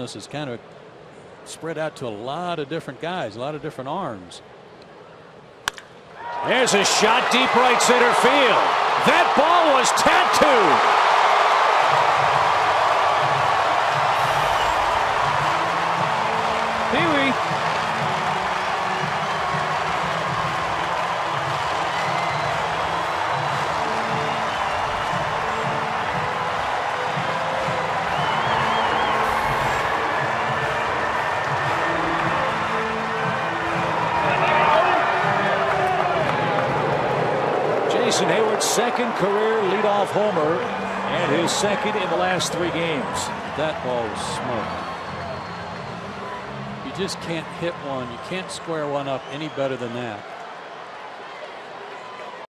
This is kind of spread out to a lot of different guys, a lot of different arms. There's a shot deep right center field. That ball was tattooed. Pee Jason Heyward's second career leadoff homer and his second in the last three games. That ball was smoke. You just can't hit one. You can't square one up any better than that.